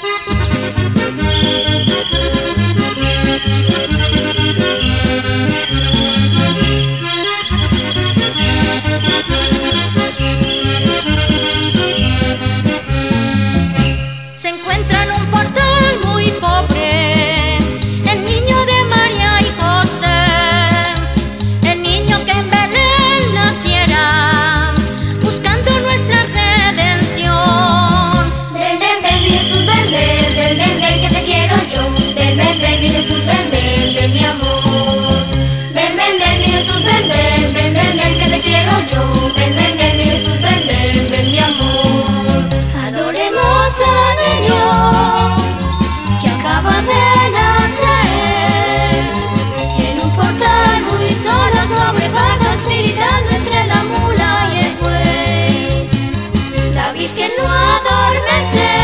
Thank you. que no adormece.